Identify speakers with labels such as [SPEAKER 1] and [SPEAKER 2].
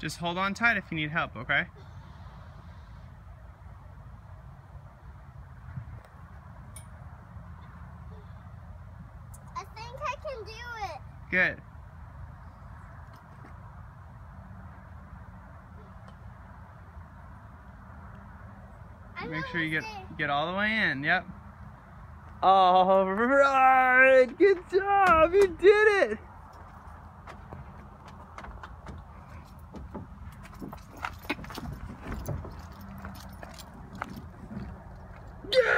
[SPEAKER 1] Just hold on tight if you need help, okay?
[SPEAKER 2] I think I can do it.
[SPEAKER 1] Good.
[SPEAKER 2] I'm
[SPEAKER 1] Make sure you get
[SPEAKER 2] almost
[SPEAKER 1] get all the way in. Yep. All right. Good job. You did it. Yeah!